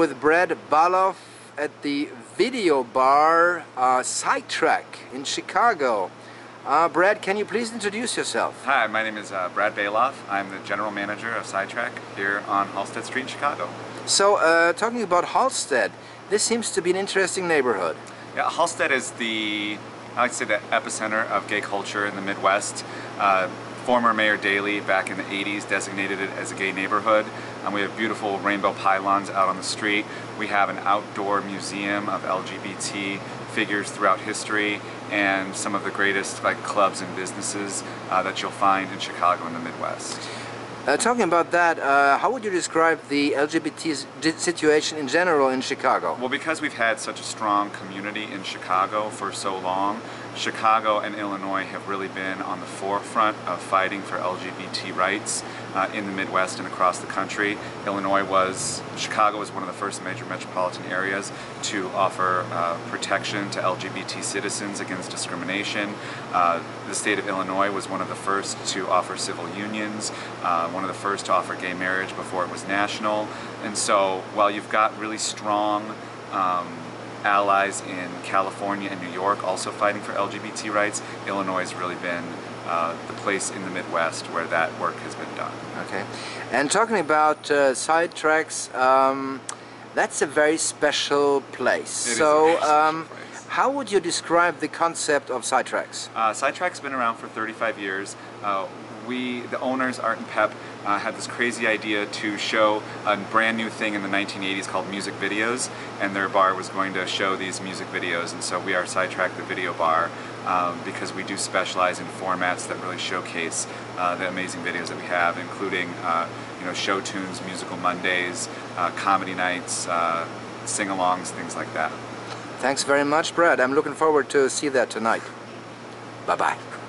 with Brad Balof at the video bar uh, Sidetrack in Chicago. Uh, Brad, can you please introduce yourself? Hi, my name is uh, Brad Balof. I'm the general manager of Sidetrack here on Halsted Street in Chicago. So, uh, talking about Halsted, this seems to be an interesting neighborhood. Yeah, Halsted is the, I like to say the epicenter of gay culture in the Midwest. Uh, former Mayor Daley back in the 80s designated it as a gay neighborhood. Um, we have beautiful rainbow pylons out on the street. We have an outdoor museum of LGBT figures throughout history and some of the greatest like clubs and businesses uh, that you'll find in Chicago and the Midwest. Uh, talking about that, uh, how would you describe the LGBT situation in general in Chicago? Well, because we've had such a strong community in Chicago for so long, Chicago and Illinois have really been on the forefront of fighting for LGBT rights uh, in the Midwest and across the country. Illinois was, Chicago was one of the first major metropolitan areas to offer uh, protection to LGBT citizens against discrimination. Uh, the state of Illinois was one of the first to offer civil unions, uh, one of the first to offer gay marriage before it was national. And so while you've got really strong um, allies in California and New York also fighting for LGBT rights, Illinois has really been uh, the place in the Midwest where that work has been done. Okay. And talking about uh, Sidetracks, um, that's a very special place. It so, um, how would you describe the concept of Sidetracks? Uh, Sidetracks has been around for 35 years. Uh, we, the owners, Art and Pep, uh, had this crazy idea to show a brand new thing in the 1980s called music videos, and their bar was going to show these music videos, and so we are Sidetrack the Video Bar um, because we do specialize in formats that really showcase uh, the amazing videos that we have, including uh, you know show tunes, musical Mondays, uh, comedy nights, uh, sing-alongs, things like that. Thanks very much, Brad. I'm looking forward to see that tonight. Bye-bye.